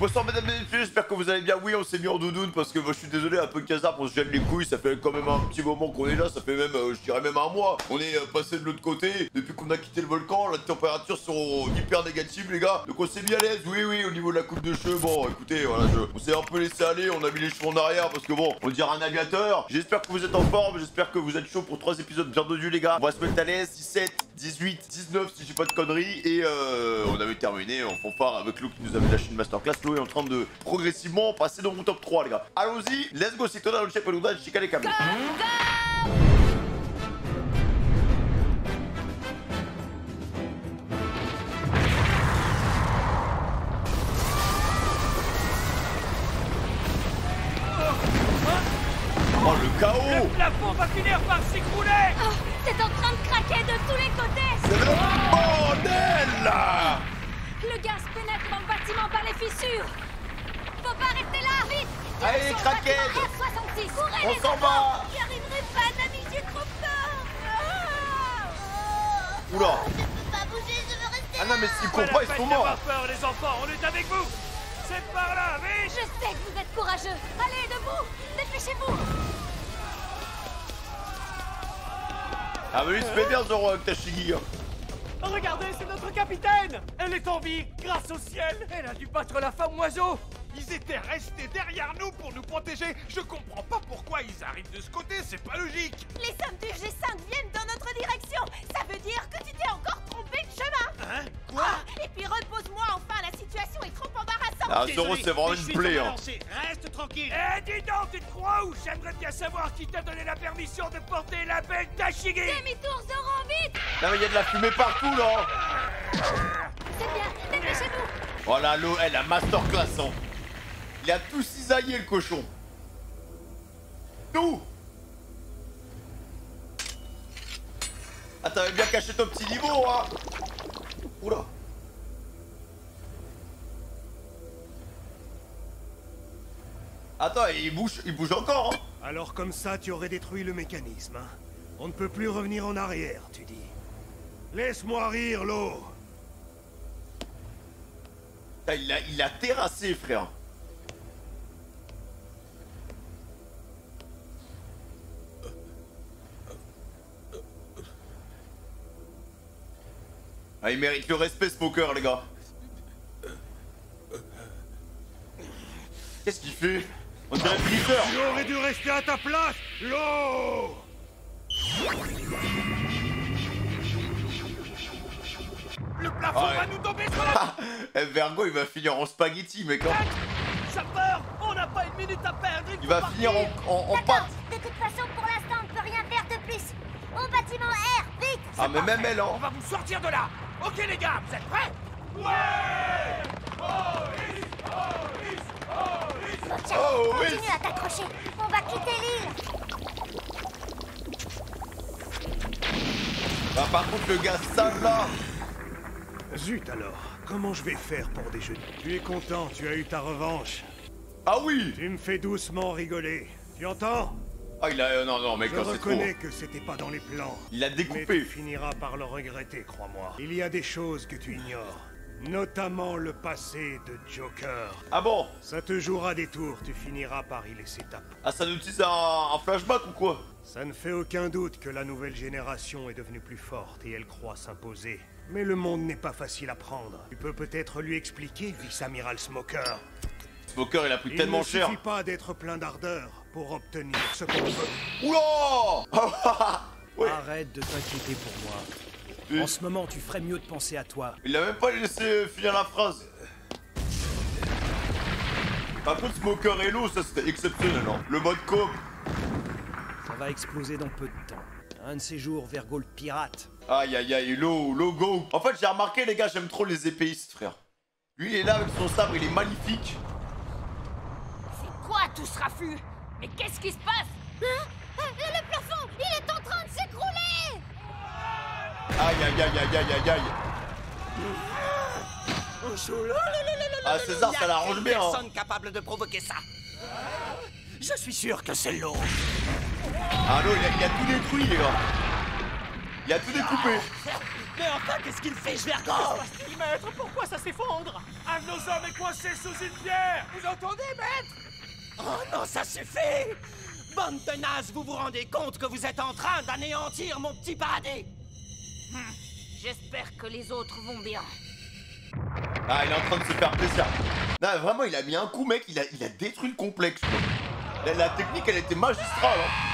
Bonsoir mesdames et messieurs, j'espère que vous allez bien. Oui, on s'est mis en doudoune parce que moi, je suis désolé, un peu casard, on se gêne les couilles. Ça fait quand même un petit moment qu'on est là, ça fait même, euh, je dirais même un mois. On est euh, passé de l'autre côté depuis qu'on a quitté le volcan. La température sont hyper négatives, les gars. Donc on s'est mis à l'aise, oui, oui, au niveau de la coupe de cheveux. Bon, écoutez, voilà, on s'est un peu laissé aller, on a mis les cheveux en arrière parce que bon, on dirait un aviateur. J'espère que vous êtes en forme, j'espère que vous êtes chaud pour trois épisodes bien les gars. On va se mettre à l'aise, 17, 18, 19 si j'ai pas de conneries. Et euh, on avait terminé en fanfare avec Lou qui nous avait lâché une masterclass. Est en train de progressivement passer dans mon top 3, les gars. Allons-y, let's go, c'est toi dans le chef peluda, chica les câbles. Oh le chaos Le plafond va finir par s'écrouler Oh, c'est en train de craquer de tous les côtés C'est le bordel là Le gaz pénètre dans le bâtiment par les fissures. Faut pas rester là, vite. Allez, craquez bâtiment R66 Courez On les s'en enfants va J'y arriverai pas, Nami, j'ai trop peur Ah Oula Je peux pas bouger, je veux rester Ah non mais s'ils courent pas, ils sont morts peur, les enfants, on est avec vous. C'est par là, vite. Je sais que vous êtes courageux. Allez, debout Dépêchez-vous. Ah mais lui se fait bien Zoro avec Tashigi hein. Regardez, c'est notre capitaine. Elle est en vie, grâce au ciel. Elle a dû battre la femme oiseau Ils étaient restés derrière nous pour nous protéger. Je comprends pas pourquoi ils arrivent de ce côté, c'est pas logique. Les hommes du G5 viennent dans notre direction Ça veut dire que tu t'es encore trompé de chemin Hein Ah, Et puis repose-moi enfin, la situation est trop embarrassante Ah Zoro c'est vraiment une plaie hein. Reste tranquille. Eh, dis donc, tu te crois où J'aimerais bien savoir qui t'a donné la permission de porter la belle Tashigi Demi-tour, Zoro, vite Non mais il y a de la fumée partout là C'est bien, dépêchez-vous Voilà l'eau, elle a masterclass hein. Il a tout cisaillé le cochon Tout Ah t'avais bien caché ton petit niveau hein Oula Attends, il bouge, il bouge encore hein Alors comme ça, tu aurais détruit le mécanisme. hein. On ne peut plus revenir en arrière, tu dis. Laisse-moi rire, l'eau. Il a, il a terrassé frère Ah il mérite le respect Smoker les gars. Qu'est-ce qu'il fait On dirait un militaire Tu aurais dû rester à ta place, l'eau. Le plafond Ah ouais. va nous tomber sur la... Eh, Vergo il va finir en spaghetti mec hein. Peur On n'a pas une minute à perdre. Il va finir en, en, en D'accord, pâte. De toute façon, pour l'instant, on ne peut rien faire de plus. Au bâtiment R, vite Ah mais même elle On hein va vous sortir de là. Ok les gars, vous êtes prêts? Tiens, Oh, oui. continue à t'accrocher. On va quitter l'île. Bah par contre le gars sale là Zut alors, comment je vais faire pour déjeuner? Tu es content, tu as eu ta revanche. Ah oui! Tu me fais doucement rigoler. Tu entends? Ah il a... euh, non non mec Je trop reconnais que c'était pas dans les plans. Il a Mais découpé tu finiras par le regretter, crois-moi. Il y a des choses que tu ignores. Notamment le passé de Joker. Ah bon? Ça te jouera des tours, tu finiras par y laisser ta peau. Ah ça nous utilise un, un flashback ou quoi? Ça ne fait aucun doute que la nouvelle génération est devenue plus forte et elle croit s'imposer. Mais le monde n'est pas facile à prendre. Tu peux peut-être lui expliquer, vice-amiral Smoker? Smoker il a pris Il tellement ne cher suffit pas d'être plein d'ardeur pour obtenir ce qu'on veut. Oula Ouais. Arrête de t'inquiéter pour moi. En ce moment, tu ferais mieux de penser à toi. Il a même pas laissé finir la phrase. Par contre, Smoker et l'eau, ça c'était exceptionnel. Hein. Le mode coop. Ça va exploser dans peu de temps. Un de ces jours, Vergo le pirate. Aïe aïe aïe, l'eau, logo. En fait, j'ai remarqué, les gars, j'aime trop les épéistes, frère. Lui, il est là avec son sabre, il est magnifique. C'est quoi tout ce raffut? Mais qu'est-ce qui se passe? Hein? Le plafond, il est en train de s'écrouler Aïe aïe aïe aïe aïe aïe aïe. Ah, César, ça l'arrange bien. hein. Personne capable de provoquer ça. Je suis sûr que c'est l'eau. Ah, l'eau, il, a- il a tout détruit, les gars. Il a tout découpé. Mais enfin, qu'est-ce qu'il fait, Passe-t-il, maître Pourquoi ça s'effondre? Un de nos hommes est coincé sous une pierre Vous entendez, maître? Oh non, ça suffit Bande de nazes, vous vous rendez compte que vous êtes en train d'anéantir mon petit paradis J'espère que les autres vont bien. Ah, il est en train de se faire plaisir. Non, vraiment, il a mis un coup, mec. Il a, il a détruit le complexe. La, la technique, elle était magistrale. Hein.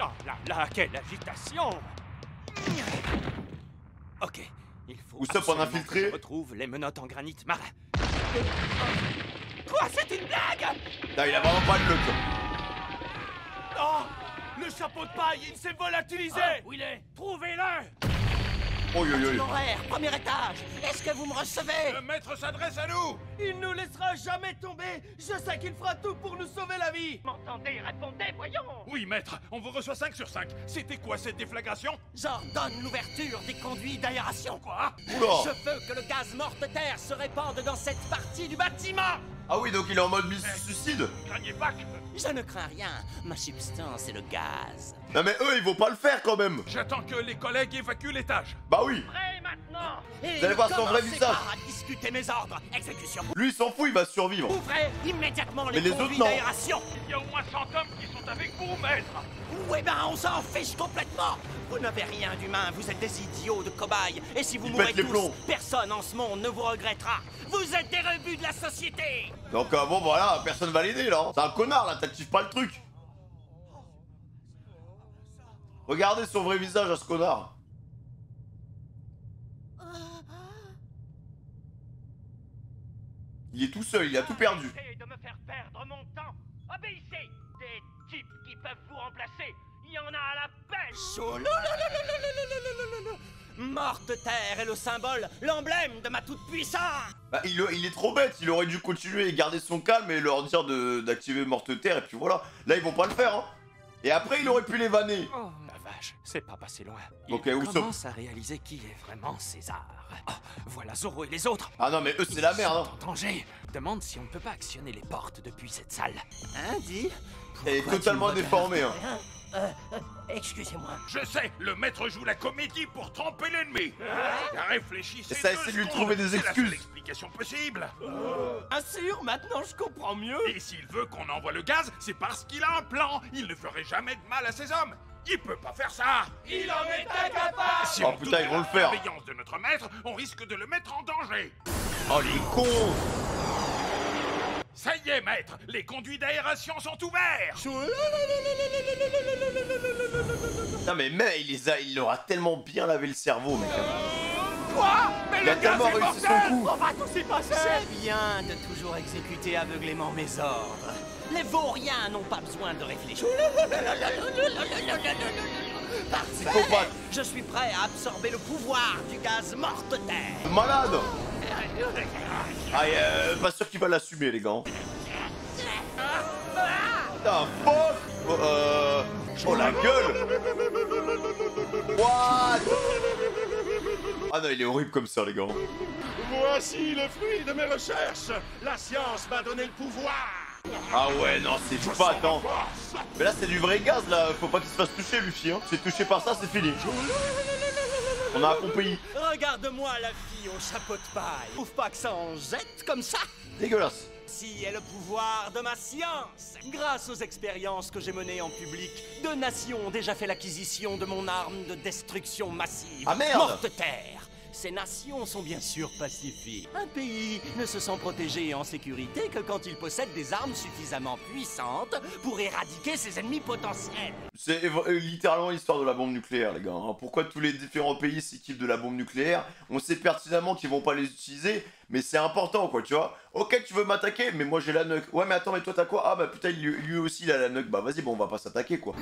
Oh là là, quelle agitation Ok, Où ça, pour infiltrer je retrouve les menottes en granit marin. Quoi, c'est une blague? Non, il a vraiment pas de look. Oh Le chapeau de paille, il s'est volatilisé. Où il est? Trouvez-le Oh, yo, yo, yo. Horaire, premier étage. Est-ce que vous me recevez? Le maître s'adresse à nous. Il nous laissera jamais tomber. Je sais qu'il fera tout pour nous sauver la vie. M'entendez? Répondez, voyons. Oui, maître, on vous reçoit 5 sur 5. C'était quoi cette déflagration? J'ordonne l'ouverture des conduits d'aération Quoi. Oula. Je veux que le gaz morte-terre se répande dans cette partie du bâtiment Ah oui, donc il est en mode mise suicide. Craignez pas que... Je ne crains rien, ma substance est le gaz. Non, mais eux, ils vont pas le faire quand même. J'attends que les collègues évacuent l'étage. Bah oui. Prêt maintenant Et Vous allez voir son vrai visage. à discuter mes ordres Exécution Lui, il s'en fout, il va survivre. Ouvrez immédiatement les, Mais les autres, non. d'aération Il y a au moins 100 hommes qui sont avec vous, maître Oui ben on s'en fiche complètement Vous n'avez rien d'humain, vous êtes des idiots de cobayes Et si vous Ils mourrez tous, plombs. personne en ce monde ne vous regrettera Vous êtes des rebuts de la société Donc, euh, bon, voilà, personne va l'aider là. C'est un connard là, t'actives pas le truc. Regardez son vrai visage à ce connard. Il est tout seul, il a tout perdu. Arrêtez de me faire perdre mon temps. Obéissez. Des types qui peuvent vous remplacer. Il y en a à la pelle. Solo. Morte terre est le symbole, l'emblème de ma toute-puissance bah, il, il, est trop bête, il aurait dû continuer et garder son calme et leur dire d'activer Morte terre et puis voilà. Là ils vont pas le faire hein. Et après il aurait pu les vanner. Oh, c'est pas passé loin. Il Ok, où ça commence à réaliser qui est vraiment César. Oh, voilà Zoro et les autres. Ah non, mais eux, c'est la merde, sont hein. en danger. Demande si on ne peut pas actionner les portes depuis cette salle. Hein, dis? Elle est totalement déformée, hein. Hein Euh, euh, Excusez-moi. Je sais, le maître joue la comédie pour tromper l'ennemi. Réfléchissez Et ça essaie de lui trouver des c'est la excuses. seule explication possible. Bien sûr, maintenant je comprends mieux Et s'il veut qu'on envoie le gaz, c'est parce qu'il a un plan. Il ne ferait jamais de mal à ses hommes. Il peut pas faire ça. Il en est incapable Si Oh, on putain, doute ils vont le faire. De notre maître, on risque de le mettre en danger. Oh, les cons Ça y est, maître, les conduits d'aération sont ouverts. Putain, mais mec, il, les a, il leur a tellement bien lavé le cerveau, mec. Quoi? Mais Il a le gaz tellement est réussi son mortel coup. On va tous y passer C'est bien de toujours exécuter aveuglément mes ordres. Les vauriens n'ont pas besoin de réfléchir. Parfait. Je suis prêt à absorber le pouvoir du gaz morte-terre. Malade Ah, euh, pas sûr qu'il va l'assumer, les gars. Putain, fuck Oh, Euh... Oh, la gueule What? Ah non, il est horrible comme ça, les gars. Voici le fruit de mes recherches. La science m'a donné le pouvoir. Ah ouais, non, c'est pas, attends. Mais là, c'est du vrai gaz, là. Faut pas qu'il se fasse toucher, Luffy, hein. C'est touché par ça, c'est fini. On a pays. Regarde-moi la fille au chapeau de paille. Trouve pas que ça en jette comme ça Dégueulasse. Si est le pouvoir de ma science. Grâce aux expériences que j'ai menées en public, deux nations ont déjà fait l'acquisition de mon arme de destruction massive. Ah, merde Morte-terre. Ces nations sont bien sûr pacifiques. Un pays ne se sent protégé et en sécurité que quand il possède des armes suffisamment puissantes pour éradiquer ses ennemis potentiels. C'est euh, littéralement l'histoire de la bombe nucléaire, les gars. hein. Pourquoi tous les différents pays s'équipent de la bombe nucléaire? On sait pertinemment qu'ils vont pas les utiliser, mais c'est important, quoi, tu vois. Ok, tu veux m'attaquer, mais moi j'ai la nuque. Ouais, mais attends, mais toi t'as quoi? Ah, bah putain, lui, lui aussi il a la nuque. Bah vas-y, bon, on va pas s'attaquer, quoi.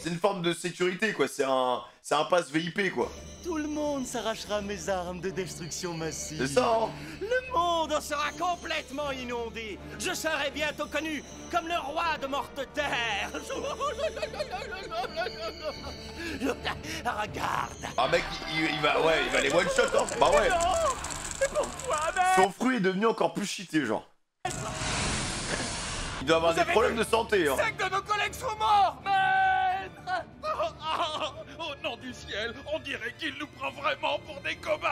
C'est une forme de sécurité, quoi. C'est un, c'est un pass VIP, quoi. Tout le monde s'arrachera mes armes de destruction massive. C'est ça, hein Le monde sera complètement inondé. Je serai bientôt connu comme le roi de Morte-Terre. Regarde. Ah, mec, il, il va, ouais, il va les one shot, hein. Bah ouais. Son fruit est devenu encore plus cheaté, genre. Il doit avoir des problèmes de santé, hein. Cinq de nos collègues sont morts, mais... du ciel, on dirait qu'il nous prend vraiment pour des cobayes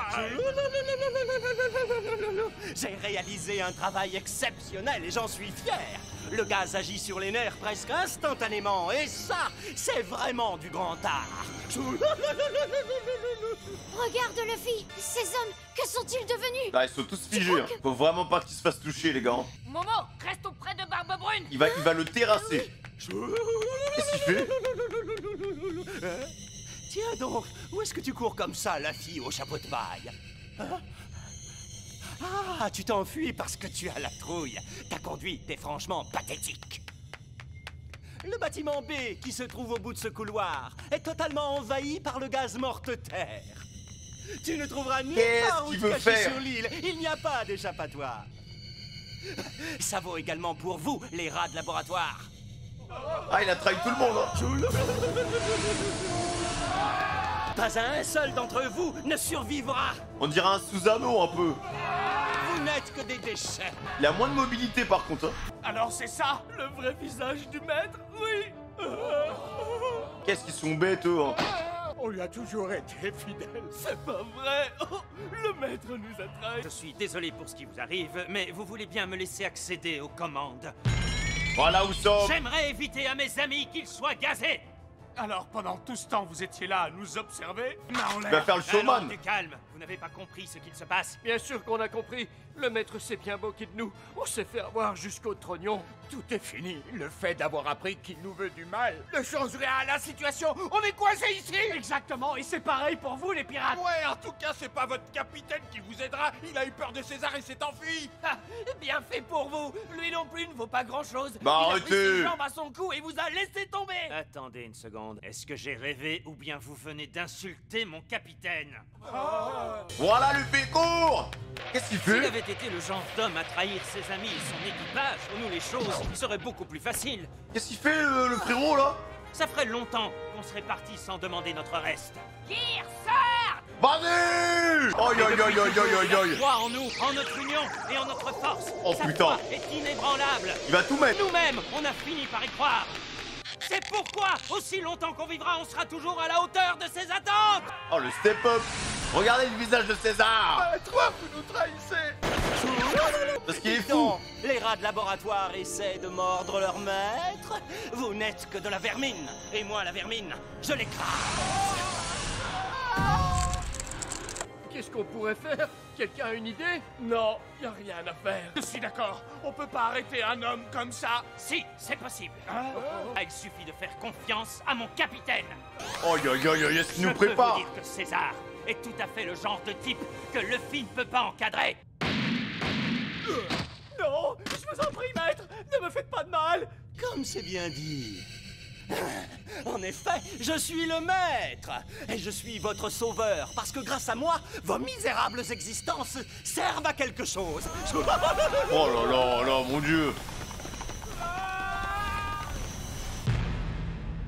J'ai réalisé un travail exceptionnel et j'en suis fier. Le gaz agit sur les nerfs presque instantanément et ça, c'est vraiment du grand art. Regarde, Luffy Ces hommes, que sont-ils devenus? Ah, ils sont tous figés. hein. Faut vraiment pas qu'ils se fassent toucher, les gars. Momo, reste auprès de Barbe Brune Il va, il va le terrasser. Qu'est-ce qu'il fait? Tiens donc, où est-ce que tu cours comme ça, la fille au chapeau de paille Hein? Ah, tu t'enfuis parce que tu as la trouille. Ta conduite est franchement pathétique. Le bâtiment B, qui se trouve au bout de ce couloir, est totalement envahi par le gaz morte-terre. Tu ne trouveras nulle Qu'est-ce part où qu'il te veut cacher faire sur l'île. Il n'y a pas d'échappatoire. Ça vaut également pour vous, les rats de laboratoire. Ah, il a trahi tout le monde. hein. Pas un seul d'entre vous ne survivra. On dirait un Susano un peu. Vous n'êtes que des déchets. Il a moins de mobilité par contre. hein. Alors c'est ça, le vrai visage du maître Oui Qu'est-ce qu'ils sont bêtes eux. hein. On lui a toujours été fidèle. C'est pas vrai Oh, Le maître nous a trahis. Je suis désolé pour ce qui vous arrive, mais vous voulez bien me laisser accéder aux commandes. Voilà où sommes. J'aimerais éviter à mes amis qu'ils soient gazés Alors pendant tout ce temps, vous étiez là à nous observer Main en Il va l'air. faire le showman. Alors, du calme, vous n'avez pas compris ce qu'il se passe. Bien sûr qu'on a compris. Le maître s'est bien moqué de nous. On s'est fait avoir jusqu'au trognon. Tout est fini. Le fait d'avoir appris qu'il nous veut du mal ne change rien à la situation. On est coincés ici Exactement, et c'est pareil pour vous, les pirates. Ouais, en tout cas, c'est pas votre capitaine qui vous aidera. Il a eu peur de César et s'est enfui. Ah, bien fait pour vous Lui non plus ne vaut pas grand-chose. Bah, Il a pris ses jambes à son cou et vous a laissé tomber Attendez une seconde. Est-ce que j'ai rêvé ou bien vous venez d'insulter mon capitaine? Voilà le pécourt. Qu'est-ce qu'il S'il fait avait été le genre d'homme à trahir ses amis et son équipage, pour nous les choses seraient beaucoup plus faciles. Qu'est-ce qu'il fait le, le frérot là Ça ferait longtemps qu'on serait parti sans demander notre reste. Gear, sœur Vas-y Aïe aïe aïe aïe aïe aïe aïe Crois en nous, en notre union et en notre force. Oh, Sa putain. foi est inébranlable. Il va tout mettre Nous-mêmes, on a fini par y croire. C'est pourquoi, aussi longtemps qu'on vivra, on sera toujours à la hauteur de ses attentes. Oh le step up Regardez le visage de César toi, vous nous trahissez. Parce qu'il est fou les rats de laboratoire essaient de mordre leur maître. Vous n'êtes que de la vermine. Et moi, la vermine, je l'écrase. Qu'est-ce qu'on pourrait faire? Quelqu'un a une idée? Non, y a rien à faire. Je suis d'accord. On peut pas arrêter un homme comme ça. Si, c'est possible. Il suffit de faire confiance à mon capitaine. Aïe aïe aïe aïe, est-ce qu'il Je nous peux prépare vous dire que César est tout à fait le genre de type que Luffy ne peut pas encadrer. Non Je vous en prie, maître Ne me faites pas de mal Comme c'est bien dit. En effet, je suis le maître et je suis votre sauveur parce que grâce à moi, vos misérables existences servent à quelque chose. Oh là là là, mon dieu.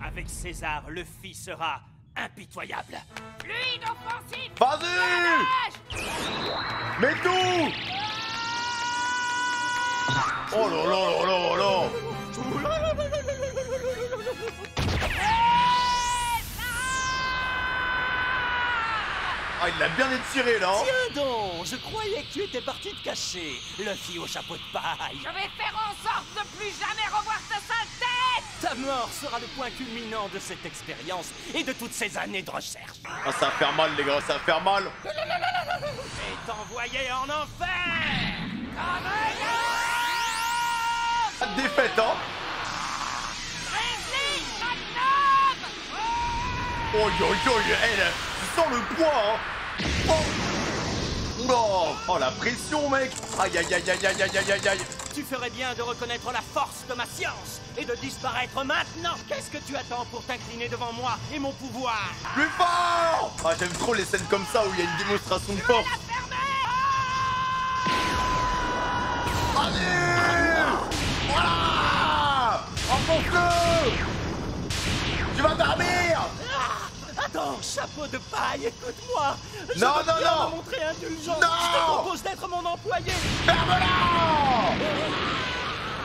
Avec César, Luffy sera impitoyable. Fluide offensif Vas-y. Mets tout. Oh là là là là là Ah, il l'a bien étiré là hein. Tiens donc, je croyais que tu étais parti te cacher, Luffy au chapeau de paille. Je vais faire en sorte de plus jamais revoir ta sale tête Ta mort sera le point culminant de cette expérience et de toutes ces années de recherche. Ah, ça va faire mal les gars, ça va faire mal Est envoyé en enfer Défaite, hein. Oh yo yo, elle, eh, tu sens le poids, hein. Oh. oh. oh, la pression, mec. Aïe aïe aïe aïe aïe aïe aïe aïe. Tu ferais bien de reconnaître la force de ma science et de disparaître maintenant. Qu'est-ce que tu attends pour t'incliner devant moi et mon pouvoir? Plus fort. Ah j'aime trop les scènes comme ça où il y a une démonstration de force. Tu vas dormir! Attends, chapeau de paille, écoute-moi. Je Non, veux non, bien non! me montrer indulgent. Non! Je te propose d'être mon employé. Ferme-la!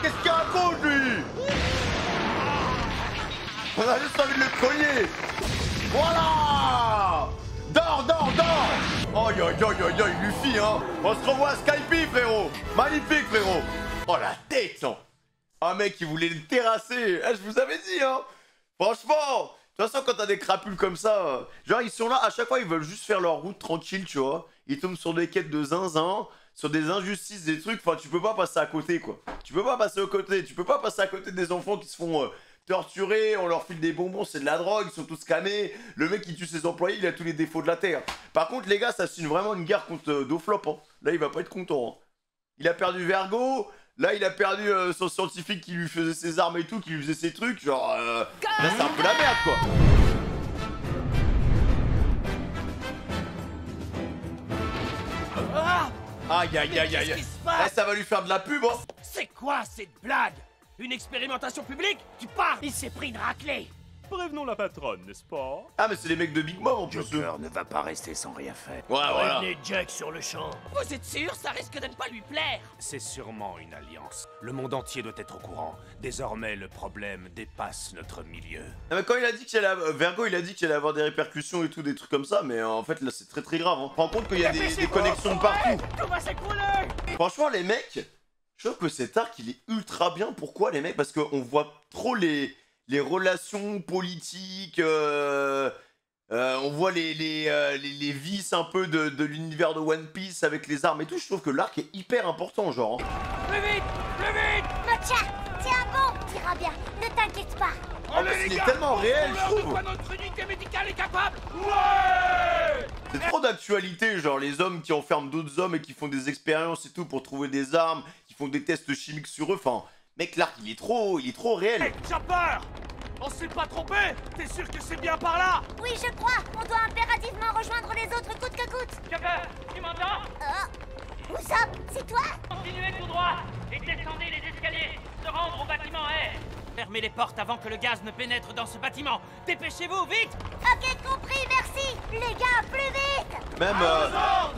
Qu'est-ce qu'il raconte lui? On a juste envie de le cogner Voilà! Dors, dors, dors! Aïe, aïe, aïe, aïe, aïe, Luffy, hein. On se revoit à Skype, frérot. Magnifique, frérot. Oh, la tête, non Un mec qui voulait le terrasser Eh, je vous avais dit, hein Franchement de toute façon, quand t'as des crapules comme ça, euh, genre ils sont là, à chaque fois ils veulent juste faire leur route tranquille, tu vois. Ils tombent sur des quêtes de zinzin, sur des injustices, des trucs, enfin tu peux pas passer à côté quoi. Tu peux pas passer à côté, tu peux pas passer à côté des enfants qui se font euh, torturer, on leur file des bonbons, c'est de la drogue, ils sont tous scannés. Le mec qui tue ses employés, il a tous les défauts de la terre. Par contre, les gars, ça signe vraiment une guerre contre euh, Doflop. Hein. Là, il va pas être content. hein. Il a perdu Vergo. Là, il a perdu euh, son scientifique qui lui faisait ses armes et tout, qui lui faisait ses trucs. Genre, euh, là, c'est un peu la merde, quoi. Ah Aïe, aïe, aïe, aïe. Qu'est-ce qui se Là, ça va lui faire de la pub, hein. C'est quoi cette blague? Une expérimentation publique? Tu pars Il s'est pris une raclée Prévenons la patronne, n'est-ce pas? Ah, mais c'est les mecs de Big Mom en plus. Joker ne va pas rester sans rien faire. Ouais, voilà. Prévenez Jack sur le champ. Vous êtes sûr? Ça risque de ne pas lui plaire C'est sûrement une alliance. Le monde entier doit être au courant. Désormais, le problème dépasse notre milieu. Non, mais quand il a dit qu'il allait avoir- Vergo, il a dit qu'il allait avoir des répercussions et tout, des trucs comme ça, mais euh, en fait, là, c'est très très grave. Hein. Rends compte qu'il y a des, des connexions de partout. Tout va s'écrouler Franchement, les mecs, je trouve que cet arc, il est ultra bien. Pourquoi, les mecs? Parce qu'on voit trop les, les relations politiques, euh, euh, on voit les, les, euh, les, les vices un peu de, de l'univers de One Piece avec les armes et tout. Je trouve que l'arc est hyper important, genre. hein. Plus vite Plus vite Matcha, tiens bon, t'iras bien, ne t'inquiète pas. En plus, il est tellement réel, je trouve. quoi notre unité médicale est capable C'est trop d'actualité, genre les hommes qui enferment d'autres hommes et qui font des expériences et tout pour trouver des armes, qui font des tests chimiques sur eux. Enfin, mec, l'arc, il est trop, il est trop réel. Hey, Chopper On s'est pas trompé T'es sûr que c'est bien par là? Oui, je crois, on doit impérativement rejoindre les autres coûte que coûte. Chopper, tu m'entends? Oh, Usopp, c'est toi? Continuez tout droit et descendez les escaliers. Se rendre au bâtiment R. Fermez les portes avant que le gaz ne pénètre dans ce bâtiment. Dépêchez-vous, vite Ok, compris, merci. Les gars, plus vite Même euh,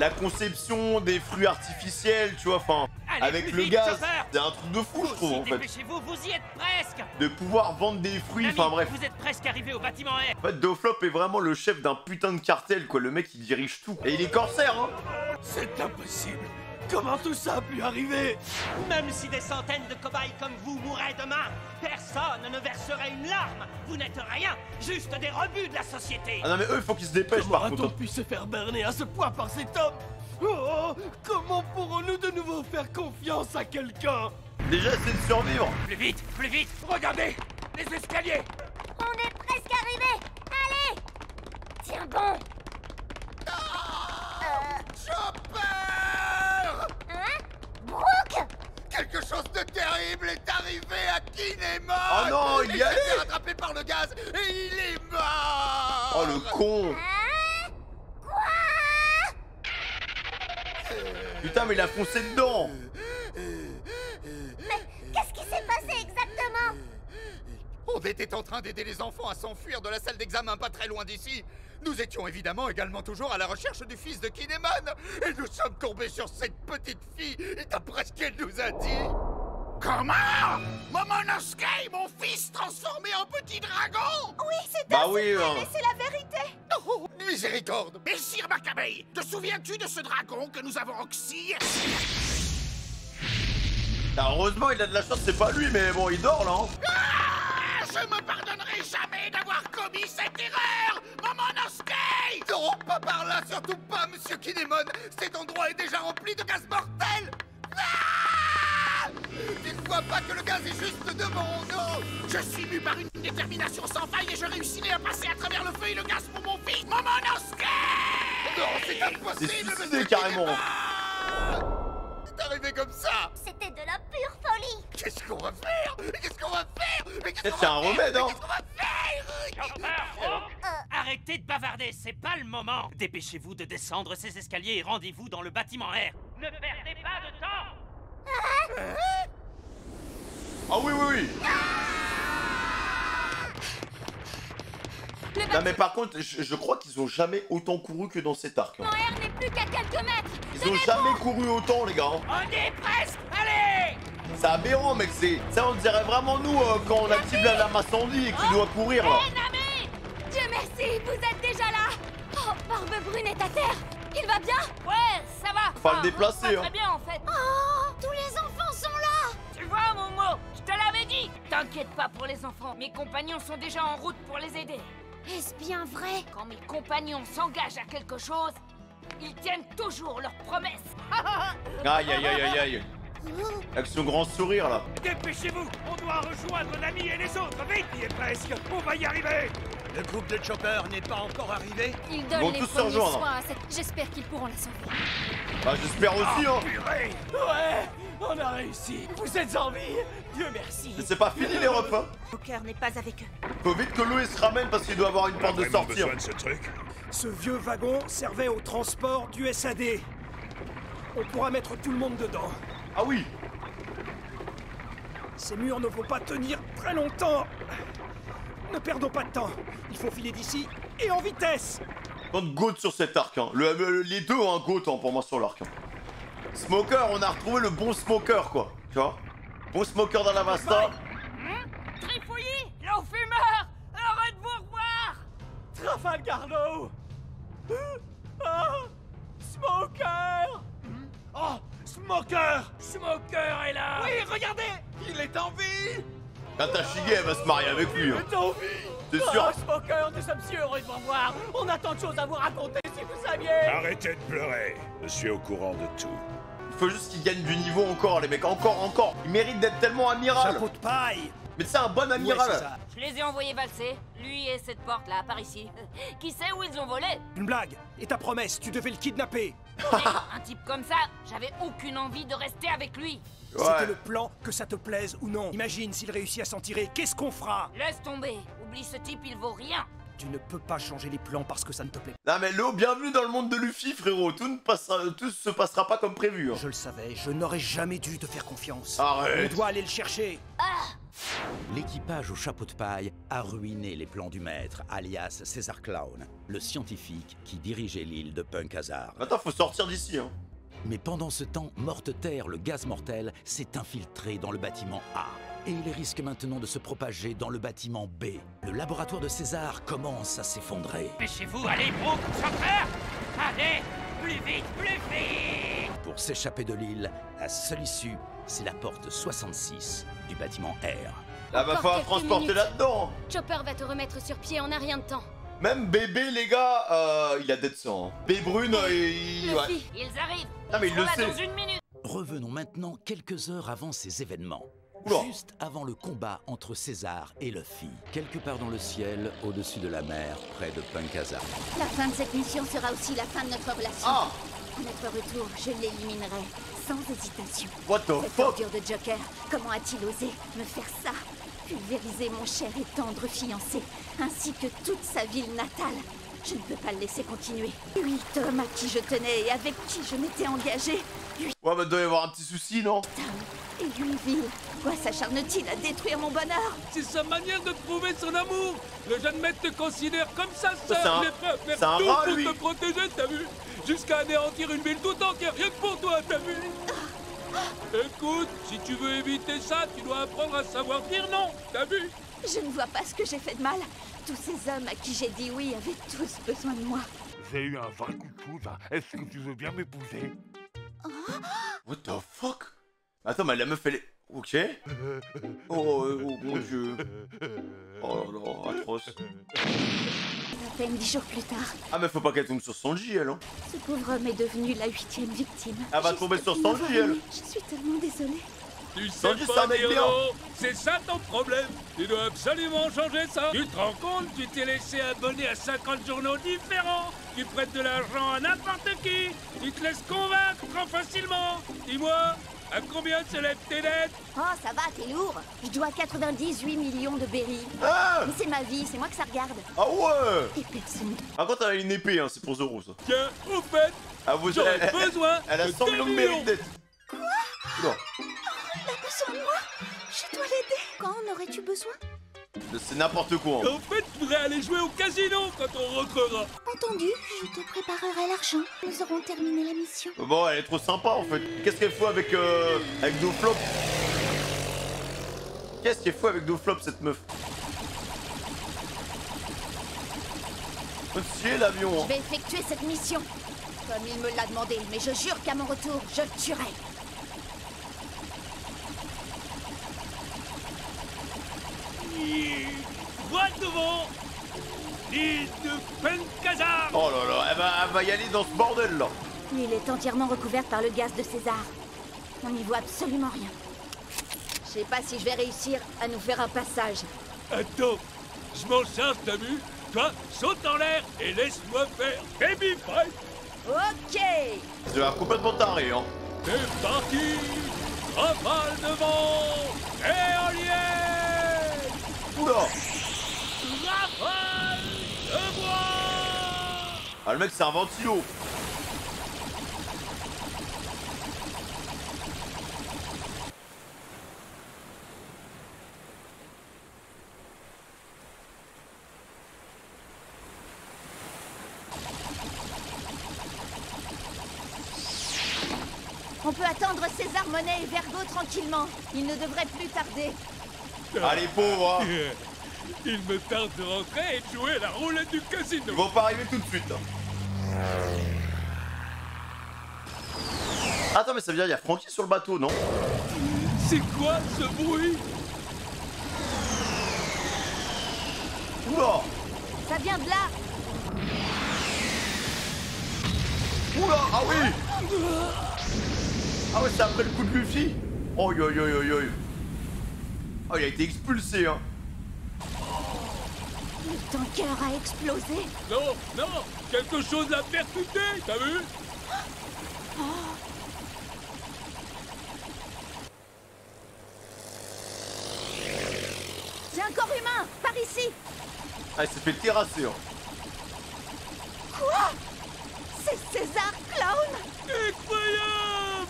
la conception des fruits artificiels, tu vois, enfin, avec le vite, gaz, c'est un truc de fou, je trouve, Aussi, en fait. Dépêchez-vous, vous y êtes presque De pouvoir vendre des fruits, enfin bref. Vous êtes presque arrivé au bâtiment R. En fait, Doflop est vraiment le chef d'un putain de cartel, quoi. Le mec, il dirige tout. Et il est corsaire, hein. C'est impossible Comment tout ça a pu arriver Même si des centaines de cobayes comme vous mourraient demain, personne ne verserait une larme. Vous n'êtes rien, juste des rebuts de la société. Ah non, mais eux, il faut qu'ils se dépêchent, par contre. pu se faire berner à ce point par cet homme Oh Comment pourrons-nous de nouveau faire confiance à quelqu'un Déjà, c'est de survivre. Plus vite, plus vite. Regardez Les escaliers. On est presque arrivé Allez. Tiens bon Chopper Hein? Brooke Quelque chose de terrible est arrivé à Kinemon Oh non, il y s'est allait fait rattraper par le gaz et il est mort Oh, le con. Hein? Quoi? Putain, mais il a foncé dedans. Mais qu'est-ce qui s'est passé exactement? On était en train d'aider les enfants à s'enfuir de la salle d'examen pas très loin d'ici. Nous étions évidemment également toujours à la recherche du fils de Kinemon. Et nous sommes tombés sur cette petite fille. Et d'après ce qu'elle nous a dit... Comment Momonosuke, mon fils transformé en petit dragon Oui, c'est Bah un oui, secret, hein. mais c'est la vérité Oh, miséricorde Messire Maccabée, te souviens-tu de ce dragon que nous avons oxy Ah, heureusement, il a de la chance, c'est pas lui, mais bon, il dort, là. hein. Ah, Je me pardonnerai jamais d'avoir commis cette erreur Momonosuke Non, pas par là, surtout pas, monsieur Kinemon. Cet endroit est déjà rempli de gaz mortel. Ah Tu ne vois pas que le gaz est juste devant Non Je suis mu par une détermination sans faille et je réussirai à passer à travers le feu et le gaz pour mon fils Momonosuke Non, c'est impossible, monsieur carrément. Kinemon C'est arrivé comme ça. C'était de la pure folie. Qu'est-ce qu'on va faire? Qu'est-ce qu'on va faire? Mais qu'est-ce qu'on va un faire? remède, hein. Qu'est-ce qu'on va faire Chopper, Brooke Arrêtez de bavarder, c'est pas le moment. Dépêchez-vous de descendre ces escaliers et rendez-vous dans le bâtiment R. Ne perdez pas de temps. Ah. Oui, oui, oui. Le Non, mais par contre, je, je crois qu'ils ont jamais autant couru que dans cet arc. hein. bâtiment R n'est plus qu'à quelques mètres Ils ont jamais couru autant, les gars. hein. On est presque Allez C'est aberrant, mec. C'est ça, on dirait vraiment nous euh, quand on active la lame incendie et qu'il doit courir là. Nami Dieu merci vous êtes déjà là Oh, Barbe Brune est à terre Il va bien? Ouais, ça va Faut le Enfin, déplacer, hein. très bien, en fait Oh Tous les enfants sont là Tu vois, Momo Je te l'avais dit T'inquiète pas pour les enfants, mes compagnons sont déjà en route pour les aider. Est-ce bien vrai? Quand mes compagnons s'engagent à quelque chose, ils tiennent toujours leurs promesses. Aïe aïe aïe aïe aïe. Avec son grand sourire là. Dépêchez-vous On doit rejoindre l'ami et les autres. Vite Il est presque. On va y arriver. Le groupe de Chopper n'est pas encore arrivé. Ils Ils donnent vont les tous premiers soins à cette... J'espère qu'ils pourront la sauver. Bah j'espère aussi hein. Purée. Ouais, on a réussi. Vous êtes en vie. Dieu merci. Mais c'est pas fini les refs. Walker n'est pas avec eux. Faut vite que Louis se ramène parce qu'il doit avoir une porte de sortie. ce truc Ce vieux wagon servait au transport du SAD. On pourra mettre tout le monde dedans. Ah oui Ces murs ne vont pas tenir très longtemps. Ne perdons pas de temps. Il faut filer d'ici et en vitesse. De goat sur cet arc hein. Le- le- les deux ont un goat hein, pour moi sur l'arc. hein. Smoker, on a retrouvé le bon smoker quoi. Tu vois Bon smoker dans la Vasta. Trifouillis L'enfumeur Arrête de vous revoir Trafalgarno. Oh, Smoker. Oh Smoker Smoker est là. Oui, regardez Il est en vie Katashige elle va se marier avec lui. Hein. Ton vie. C'est sûr. Oh, Smoker, nous sommes si heureux de vous revoir. On a tant de choses à vous raconter si vous saviez. Arrêtez de pleurer. Je suis au courant de tout. Il faut juste qu'ils gagnent du niveau encore les mecs. Encore, encore. Ils méritent d'être tellement amiral. Chapeau de paille. Mais c'est un bon amiral. Je les ai envoyés valser, lui et cette porte là, par ici. Qui sait où ils ont volé? Une blague. Et ta promesse, tu devais le kidnapper. Un type comme ça, j'avais aucune envie de rester avec lui. Ouais. C'était le plan, que ça te plaise ou non. Imagine s'il réussit à s'en tirer. Qu'est-ce qu'on fera? Laisse tomber, oublie ce type, il vaut rien. Tu ne peux pas changer les plans parce que ça ne te plaît pas. Non mais Léo, bienvenue dans le monde de Luffy frérot. Tout ne passera, tout se passera pas comme prévu. hein. Je le savais, je n'aurais jamais dû te faire confiance. Arrête. On doit aller le chercher. L'équipage au chapeau de paille a ruiné les plans du maître, alias César Clown, le scientifique qui dirigeait l'île de Punk Hazard. Attends, faut sortir d'ici. Hein. Mais pendant ce temps, Morte Terre, le gaz mortel, s'est infiltré dans le bâtiment A. Et il risque maintenant de se propager dans le bâtiment B. Le laboratoire de César commence à s'effondrer. Dépêchez-vous, allez, Brooke, Chopper. Allez, plus vite, plus vite. Pour s'échapper de l'île, la seule issue, c'est la porte 66 du bâtiment R. Là, va falloir transporter là-dedans. Chopper va te remettre sur pied en un rien de temps. Même bébé, les gars, euh, il a dead sang. hein. B brune, euh, il... ouais. Ils arrivent. Ah, mais Ils il le sait. dans une minute. Revenons maintenant quelques heures avant ces événements. Oula. Juste avant le combat entre César et Luffy. Quelque part dans le ciel, au-dessus de la mer, près de Punk Hazard. La fin de cette mission sera aussi la fin de notre relation. Ah À notre retour, je l'éliminerai, sans hésitation. What the Cette fuck? de Joker, comment a-t-il osé me faire ça? Pulvériser mon cher et tendre fiancé, ainsi que toute sa ville natale. Je ne peux pas le laisser continuer. Lui, Tom, à qui je tenais et avec qui je m'étais engagée. Lui, Ouais, bah doit y avoir un petit souci, non Tom. Et lui, Ville. Quoi s'acharne-t-il à détruire mon bonheur C'est sa manière de prouver son amour. Le jeune maître te considère comme sa sœur. Il est prêt à faire un tout rat, pour lui. te protéger, t'as vu Jusqu'à anéantir une ville tout entière, rien que pour toi, t'as vu Écoute, si tu veux éviter ça, tu dois apprendre à savoir dire non, t'as vu Je ne vois pas ce que j'ai fait de mal. Tous ces hommes à qui j'ai dit oui avaient tous besoin de moi. J'ai eu un vrai coup de foudre. Est-ce que tu veux bien m'épouser? What the fuck? Attends, mais la meuf, elle est... Ok. Oh, euh, oh mon dieu. Oh là là, atroce. À peine dix jours plus tard, Ah, mais faut pas qu'elle tombe sur son J, elle, hein. ce pauvre homme est devenu la huitième victime. Elle va tomber sur lit, elle. Je suis tellement désolée. Tu sais pas non C'est ça ton problème. Tu dois absolument changer ça. Tu te rends compte? Tu t'es laissé abonner à 50 journaux différents. Qui prêtent de l'argent à n'importe qui. Ils te laissent convaincre trop facilement. Dis-moi, à combien s'élèvent tes dettes? Oh, ça va, t'es lourd. Je dois 98 millions de berries. Ah! Mais c'est ma vie, c'est moi que ça regarde. Ah ouais! Et personne. Par contre, elle a une épée, hein, c'est pour Zoro, ça. Tiens, au fait, Ah, vous... j'aurais besoin elle a de 100 millions. De 2 mérite Oula. besoin de moi Je dois l'aider. Quand en aurais-tu besoin? C'est n'importe quoi. hein. En fait, je voudrais aller jouer au casino quand on rentrera Entendu, je te préparerai l'argent. Nous aurons terminé la mission. Bon, elle est trop sympa, en fait. Qu'est-ce qu'elle fout avec, euh, avec Doflop Qu'est-ce qu'elle fout avec Doflop, cette meuf? C'est l'avion. Je Hein. vais effectuer cette mission. Comme il me l'a demandé, mais je jure qu'à mon retour, je le tuerai. Droit devant L'île de Penkazar Oh là là, elle va, elle va y aller dans ce bordel là. L'île est entièrement recouverte par le gaz de César. On n'y voit absolument rien. Je sais pas si je vais réussir à nous faire un passage. Attends, je m'en charge, t'as vu? Toi, saute en l'air et laisse-moi faire Baby Fight Ok Tu vas complètement taré, hein. C'est parti Rafale devant Éolienne Oula Rafale de bois Ah, le mec, c'est un ventilo. On peut attendre César, Monet et Vergo tranquillement. Il ne devrait plus tarder. Allez, pauvre, hein. Il me tarde de rentrer et de jouer à la roulette du casino Ils vont pas arriver tout de suite. hein. Attends, mais ça veut dire qu'il y a Francky sur le bateau, non? C'est quoi ce bruit? Oula! Ça vient de là. Oula! Ah oui! Ah ouais, c'est après le coup de Luffy! Oh yo yo yo yo Oh, il a été expulsé, hein. Le tanker a explosé. Non, non Quelque chose l'a percuté, t'as vu C'est un corps humain Par ici Ah, il s'est fait terrasser, hein Quoi C'est César Clown Incroyable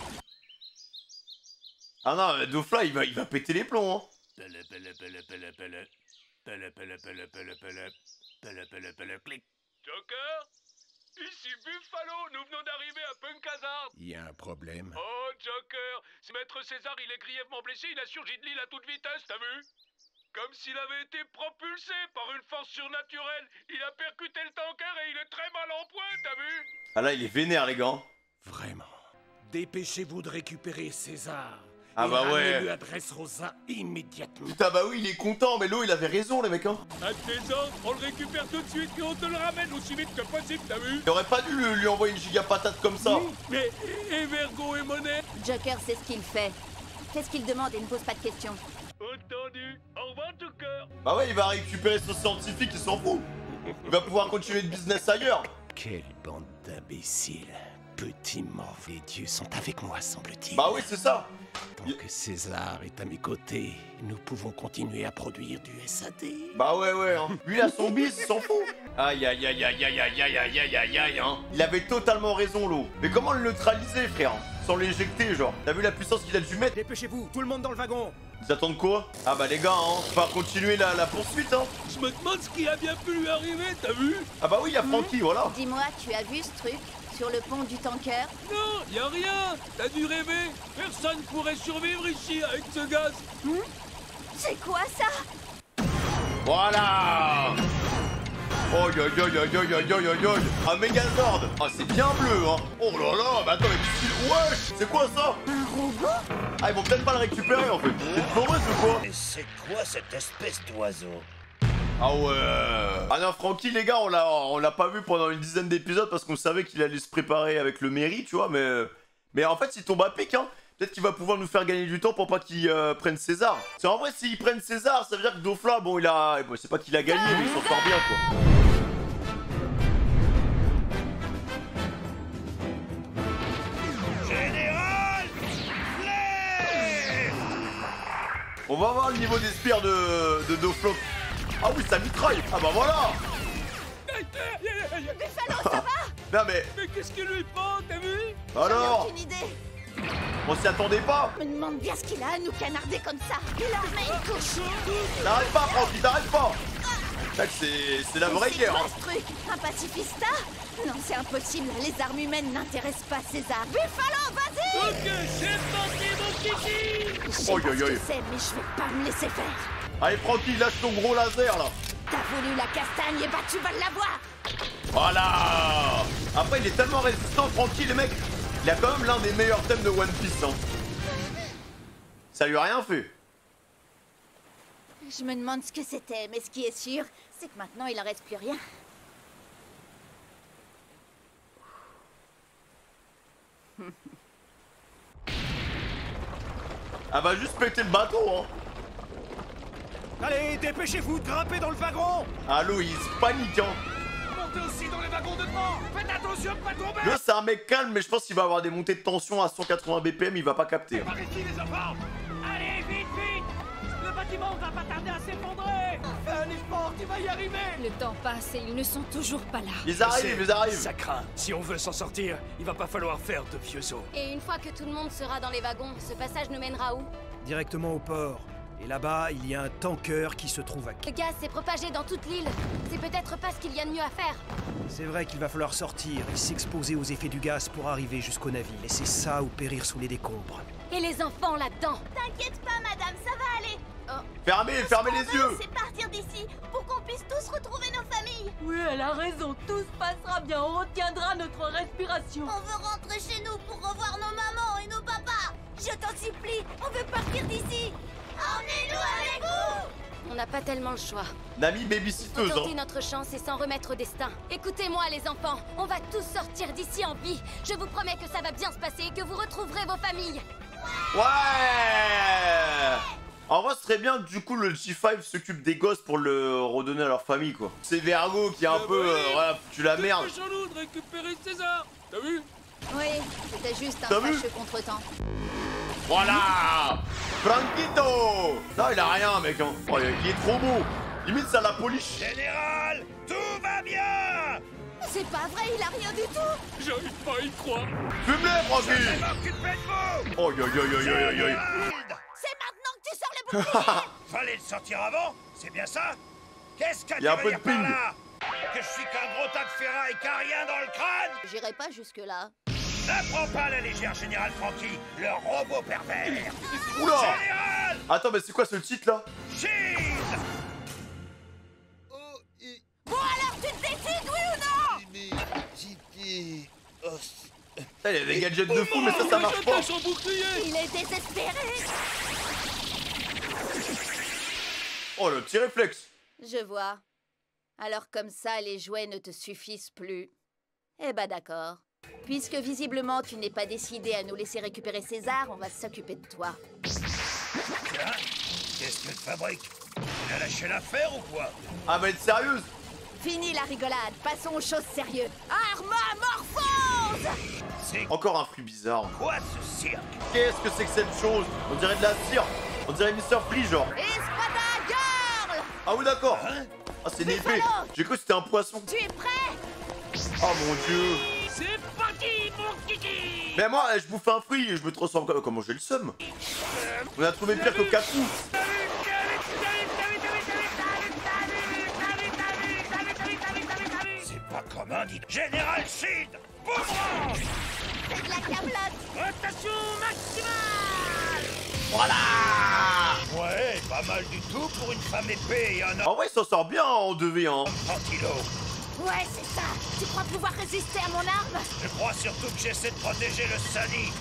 Ah non, Dofla, il va, il va péter les plombs, hein pele, pele, pele, pele. Pele, pele, pele, pele, pele. Pele, pele, pele, clic. Joker Ici Buffalo, nous venons d'arriver à Punkazard Il y a un problème. Oh, Joker Ce maître César, il est grièvement blessé, il a surgi de l'île à toute vitesse, t'as vu? Comme s'il avait été propulsé par une force surnaturelle, il a percuté le tanker et il est très mal en point, t'as vu? Ah là, il est vénère, les gars. Vraiment. Dépêchez-vous de récupérer César. Ah et bah ouais. ramenez-le à Dressrosa immédiatement. Putain, bah oui, il est content, mais l'eau, il avait raison, les mecs, hein À tes ordres, on le récupère tout de suite et on te le ramène aussi vite que possible, t'as vu? Il aurait pas dû lui, lui envoyer une giga patate comme ça Mais, et Vergo et Monet? Joker sait ce qu'il fait. Qu'est-ce qu'il demande et ne pose pas de questions. Entendu Au revoir, Joker Bah ouais, il va récupérer son scientifique, il s'en fout Il va pouvoir continuer le business ailleurs Quelle bande d'imbéciles. Petit mort, les dieux sont avec moi, semble-t-il. Bah oui, c'est ça Tant que César est à mes côtés, nous pouvons continuer à produire du SAD. Bah ouais, ouais, hein Lui, a son bis, il s'en fout Aïe, aïe, aïe, aïe, aïe, aïe, aïe, aïe, aïe, aïe, aïe, hein Il avait totalement raison, l'eau Mais comment le neutraliser, frère Sans l'éjecter, genre T'as vu la puissance qu'il a dû mettre Dépêchez-vous, tout le monde dans le wagon Ils attendent quoi Ah bah les gars, hein Faut pas continuer la, la poursuite, hein Je me demande ce qui a bien pu lui arriver, t'as vu Ah bah oui, il y a Francky, voilà Dis-moi, tu as vu ce truc sur le pont du tanker Non, y a rien. T'as dû rêver. Personne pourrait survivre ici avec ce gaz. C'est quoi ça Voilà. Oh yo yo yo yo yo yo yo yo. Un Megazord Ah c'est bien bleu hein. Oh là là mais attends mais qu'est-ce qu'il- Wesh C'est quoi ça Un robot Ah ils vont peut-être pas le récupérer en fait. C'est une foreuse ou quoi Mais c'est quoi cette espèce d'oiseau? Ah ouais Ah non Francky les gars on l'a on l'a pas vu pendant une dizaine d'épisodes parce qu'on savait qu'il allait se préparer avec le mairie tu vois mais Mais en fait s'il tombe à pic hein Peut-être qu'il va pouvoir nous faire gagner du temps pour pas qu'il euh, prenne César. C'est en vrai s'il prennent César, ça veut dire que Dofla, bon il a. Bon, c'est pas qu'il a gagné, mais il s'en sort bien quoi. Général On va voir le niveau d'espire de, de Doflo. Ah oui, ça mitraille. Ah bah voilà. Buffalo, ça va Non mais, Mais qu'est-ce qu'il lui prend, t'as vu ai alors aucune idée. On s'y attendait pas. Je me demande bien ce qu'il a à nous canarder comme ça. Il en met une couche T'arrêtes pas, Francky, t'arrêtes pas. C'est c'est la vraie C'est guerre quoi hein. ce truc. Un pacifista Non, c'est impossible, les armes humaines n'intéressent pas César. Buffalo, vas-y Ok, c'est parti, mon kiki Je sais pas ce que mais je vais pas me laisser faire Allez, Francky, lâche ton gros laser là T'as voulu la castagne, et bah tu vas l'avoir Voilà Après, il est tellement résistant, tranquille, les mecs. Il a quand même l'un des meilleurs thèmes de One Piece. Hein. Ça lui a rien fait. Je me demande ce que c'était, mais ce qui est sûr, c'est que maintenant il en reste plus rien. Elle va juste péter le bateau, hein. Allez, dépêchez-vous de grimper dans le wagon Allô, il se panique, hein. Montez aussi dans les wagons de devant Faites attention de pas tomber Là, c'est un mec calme, mais je pense qu'il va avoir des montées de tension à 180 BPM, il va pas capter. Par ici, les enfants Allez, vite, vite Le bâtiment va pas tarder à s'effondrer Fais un effort, tu vas y arriver Le temps passe et ils ne sont toujours pas là. Ils arrivent, ils arrivent. Ça craint. Si on veut s'en sortir, il va pas falloir faire de vieux os. Et une fois que tout le monde sera dans les wagons, ce passage nous mènera où? Directement au port. Et là-bas, il y a un tanker qui se trouve à Le gaz s'est propagé dans toute l'île. C'est peut-être pas ce qu'il y a de mieux à faire. C'est vrai qu'il va falloir sortir et s'exposer aux effets du gaz pour arriver jusqu'au navire. Et c'est ça ou périr sous les décombres. Et les enfants là-dedans T'inquiète pas, madame, ça va aller. Fermez, fermez les yeux C'est partir d'ici pour qu'on puisse tous retrouver nos familles. Oui, elle a raison, tout se passera bien, on retiendra notre respiration. On veut rentrer chez nous pour revoir nos mamans et nos papas. Je t'en supplie, on veut partir d'ici. Emmenez-nous avec vous On n'a pas tellement le choix. Nami babysitteuse, tenter hein. notre chance et s'en remettre au destin. Écoutez-moi les enfants, on va tous sortir d'ici en vie. Je vous promets que ça va bien se passer et que vous retrouverez vos familles. Ouais En vrai, ce serait bien que du coup le G5 s'occupe des gosses pour le redonner à leur famille, quoi. C'est Vergo qui est un peu, euh, voilà, foutu la merde. Dépêchons-nous de récupérer César T'as vu Oui, c'était juste un T'as vu fâcheux contretemps. Voilà. Franquito. Non, il a rien, mec, hein. Oh, il est trop beau. Limite, ça la polish. Général, tout va bien. C'est pas vrai, il a rien du tout. J'arrive pas à y croire. Fume-les, Francky de vous. Oh, yo, yo, yo, yo, yo, yo. C'est maintenant que tu sors le bouclier. Fallait le sortir avant, c'est bien ça? Qu'est-ce que Y a un peu de ping. Que je suis qu'un gros tas de ferraille qui a rien dans le crâne? J'irai pas jusque-là. Ne prends pas à la légère, Général Franky, le robot pervers Oula Général Attends, mais c'est quoi ce titre, là Shield Bon alors, tu te décides, oui ou non Putain, il a des gadgets de fou, mais ça, ça marche pas son bouclier Il est désespéré Oh, le petit réflexe Je vois. Alors comme ça, les jouets ne te suffisent plus. Eh bah d'accord. Puisque visiblement tu n'es pas décidé à nous laisser récupérer César, on va s'occuper de toi. Tiens, qu'est-ce que tu fabriques? Tu as lâché l'affaire ou quoi? Ah, mais être sérieuse! Fini la rigolade, passons aux choses sérieuses. Armamorphose C'est Encore un fruit bizarre. quoi ce cirque? Qu'est-ce que c'est que cette chose? On dirait de la cire. On dirait Mr. Free, genre. Espada Girl Ah oui, d'accord. Hein? Ah, c'est une épée J'ai cru que c'était un poisson. Tu es prêt? Oh mon dieu Mais moi, je bouffe un fruit et je me transforme comme... Comment j'ai le seum On a trouvé pire que Kaku C'est pas commun, dit. Général Shield Boomerang. C'est de la cablotte Rotation maximale. Voilà. Ouais, pas mal du tout pour une femme épée et un homme En vrai, il s'en sort bien en 2v1. hein. Ouais, c'est ça. Tu crois pouvoir résister à mon arme Je crois surtout que j'essaie de protéger le Sunny.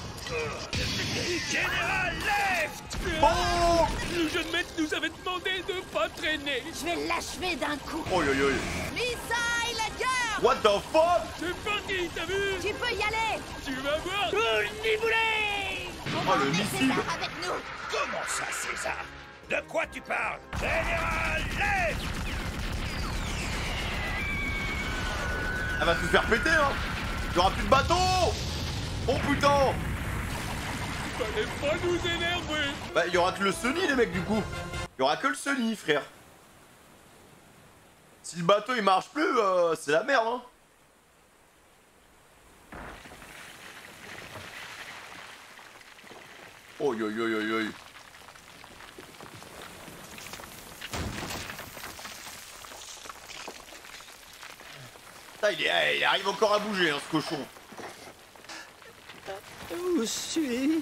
Général Left Oh Le jeune maître nous avait demandé de pas traîner. Je vais l'achever d'un coup. Oh yo yo yo. Missile Girl What the fuck? C'est parti, t'as vu? Tu peux y aller. Tu vas voir. Tout niboulé Oh le missile. César avec nous? Comment ça, César? De quoi tu parles? Général Left Elle va tout faire péter hein Il y aura plus de bateau! Oh putain! Fallait pas nous énerver. Bah il y aura que le Sunny les mecs du coup. Il y aura que le Sunny frère. Si le bateau il marche plus, euh, c'est la merde hein. Oh yo yo yo yo Putain, il, est- il arrive encore à bouger hein ce cochon Où suis-je?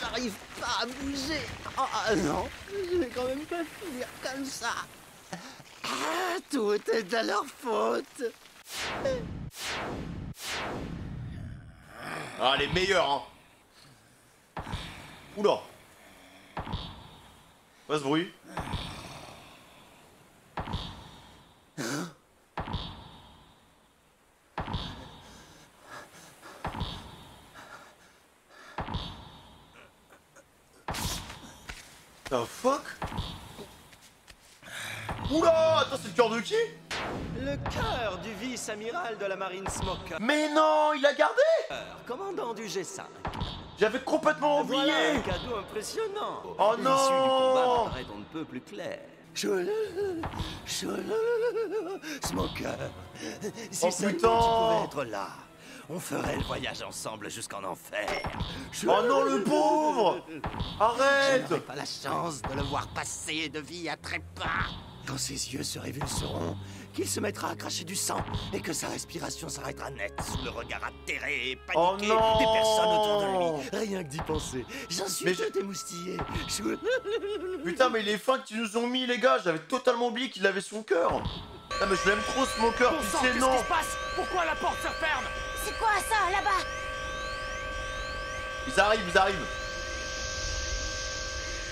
N'arrive pas à bouger. Oh non, je vais quand même pas finir comme ça. Ah, tout est de leur faute. Ah, les meilleurs, hein. Oula. Pas ce bruit. The fuck Oula Attends, c'est le cœur de qui Le cœur du vice-amiral de la marine Smoker. Mais non, il l'a gardé Commandant du G5. J'avais complètement oublié Voilà un cadeau impressionnant. Oh L'issue non du combat paraît on ne peut plus clair. Choulalala, choulalala, Smoker. Si Oh, seulement putain. tu pouvais être là, on ferait le voyage ensemble jusqu'en enfer. Oh non, le pauvre Arrête Je pas la chance de le voir passer de vie à trépas. Quand ses yeux se révulseront, qu'il se mettra à cracher du sang et que sa respiration s'arrêtera net sous le regard atterré et Oh paniqué non des personnes autour de lui. Rien que d'y penser, j'en suis Mais tout émoustillé. Chou- Putain, mais les fins qu'ils nous ont mis, les gars, j'avais totalement oublié qu'il avait son cœur. Ah, mais je l'aime trop, ce moqueur, Bon pitié, qu'est-ce non. qui se passe Pourquoi la porte se ferme? C'est quoi ça, là-bas? Ils arrivent, ils arrivent.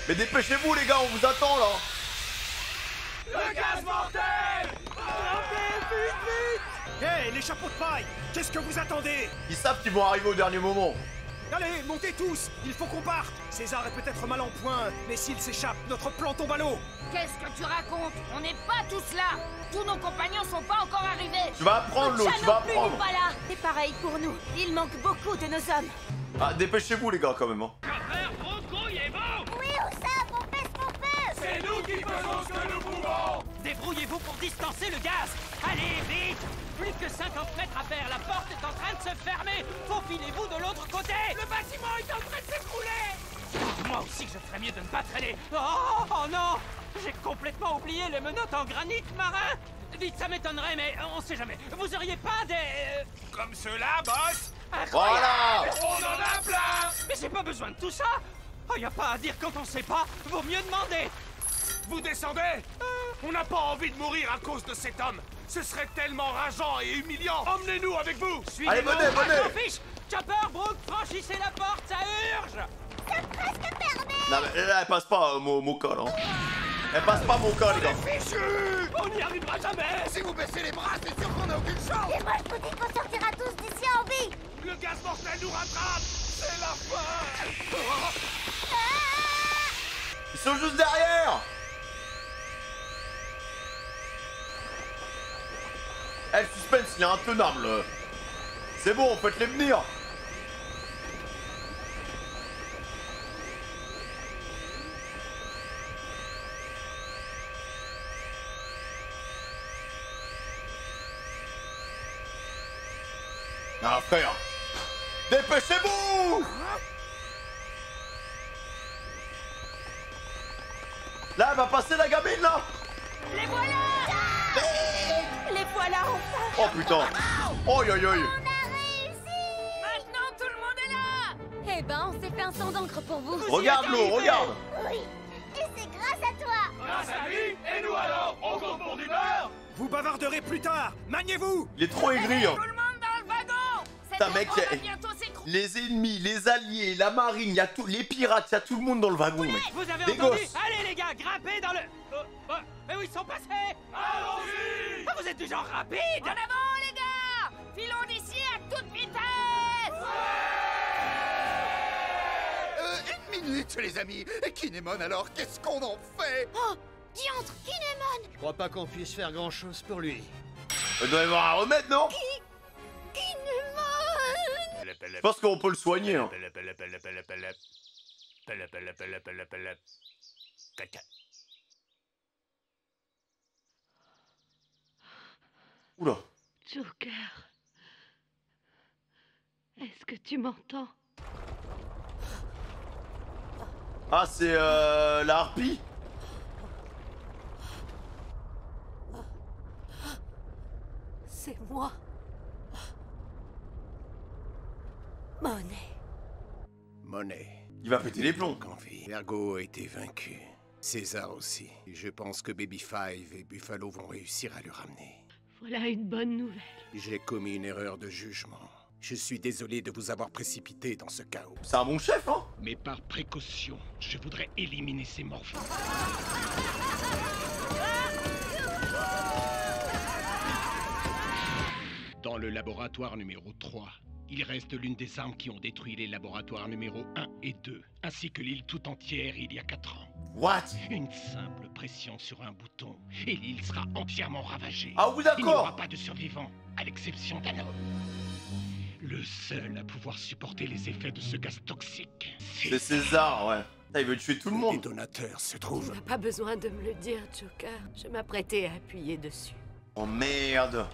Mais dépêchez-vous, les gars, on vous attend, là Le gaz mortel Hé, les chapeaux de paille Qu'est-ce que vous attendez Ils savent qu'ils vont arriver au dernier moment. Allez, montez tous Il faut qu'on parte. César est peut-être mal en point, mais s'il s'échappe, notre plan tombe à l'eau. Qu'est-ce que tu racontes? On n'est pas tous là. Tous nos compagnons sont pas encore arrivés. Tu vas apprendre, l'eau, tu vas apprendre. pas là. C'est pareil pour nous. Il manque beaucoup de nos hommes. Ah, dépêchez-vous, les gars, quand même, hein. Oui, Oussap, on fait ce qu'on peut C'est nous qui faisons ce que nous Débrouillez-vous pour distancer le gaz. Allez, vite. Plus que 50 mètres à faire, la porte est en train de se fermer. Faufilez-vous de l'autre côté. Le bâtiment est en train de s'écrouler. Moi aussi, je ferais mieux de ne pas traîner. Oh, oh non. J'ai complètement oublié les menottes en granit marin. Dites, ça m'étonnerait, mais on sait jamais. Vous auriez pas des... euh, Comme cela, boss. Incroyable. On en a plein. Mais j'ai pas besoin de tout ça. Oh, y a pas à dire quand on sait pas, vaut mieux demander Vous descendez? On n'a pas envie de mourir à cause de cet homme. Ce serait tellement rageant et humiliant. Emmenez-nous avec vous. Allez, Suivez-moi, venez, venez. je m'en fiche Chopper, Brooke, franchissez la porte, ça urge. Non, mais là, elle passe pas, euh, mon, mon col, hein. Elle passe pas, mon col, les gars Fichu On n'y arrivera jamais. Si vous baissez les bras, c'est sûr qu'on n'a aucune chance. Et moi, je vous dis qu'on sortira tous d'ici en vie. Le gaz mortel nous rattrape. C'est la fin. Ils sont juste derrière suspense, il est intenable. C'est bon, faites les venir. Ah frère. Dépêchez-vous. Là, elle va passer la gamine là Oh putain. Oh yo yo On a réussi. Maintenant, tout le monde est là. Eh ben, on s'est fait un sang d'encre pour vous. Regarde l'eau, regarde. Oui. Et c'est grâce à toi. Grâce à lui. Et nous alors On compte pour du beurre. Vous bavarderez plus tard. Maniez-vous Il est trop aigri hein. Tout le monde dans le wagon. Mec, les ennemis, les alliés, la marine, y a tout, les pirates, y a tout le monde dans le wagon mec. Vous avez Des entendu gosses. Allez les gars, grimpez dans le... Oh, oh, mais où ils sont passés Allons-y Ah, Vous êtes du genre rapide En avant, les gars Filons d'ici à toute vitesse Euh, une minute, les amis Et Kinemon, alors, qu'est-ce qu'on en fait Oh Diantre Kinemon Je crois pas qu'on puisse faire grand-chose pour lui. Il doit y avoir un remède non? Kinemon Je pense qu'on peut le soigner hein. Oula Joker. Est-ce que tu m'entends? Ah c'est euh, la harpie C'est moi. Monnaie. Monnaie. Il va péter les plombs. Ergo a été vaincu. César aussi. Et je pense que Baby Five et Buffalo vont réussir à le ramener. Voilà une bonne nouvelle. J'ai commis une erreur de jugement. Je suis désolé de vous avoir précipité dans ce chaos. C'est un bon chef, hein? Mais par précaution, je voudrais éliminer ces morphines. Dans le laboratoire numéro 3, il reste l'une des armes qui ont détruit les laboratoires numéro 1 et 2, ainsi que l'île tout entière il y a 4 ans. What? Une simple pression sur un bouton, et l'île sera entièrement ravagée. Ah oui, d'accord Il n'y aura pas de survivants, à l'exception d'un homme. Le seul à pouvoir supporter les effets de ce gaz toxique. C'est César, ouais. Il veut tuer tout le monde. détonateur se Tu trouve. n'as pas besoin de me le dire, Joker. Je m'apprêtais à appuyer dessus. Oh merde.